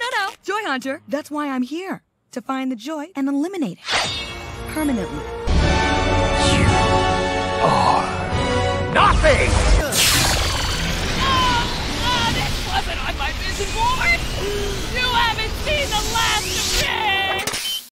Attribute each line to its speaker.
Speaker 1: No, no. Joy Hunter. That's why I'm here. To find the joy and eliminate it. Permanently.
Speaker 2: Nothing!
Speaker 3: Oh, this wasn't on my vision board!